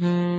Mm.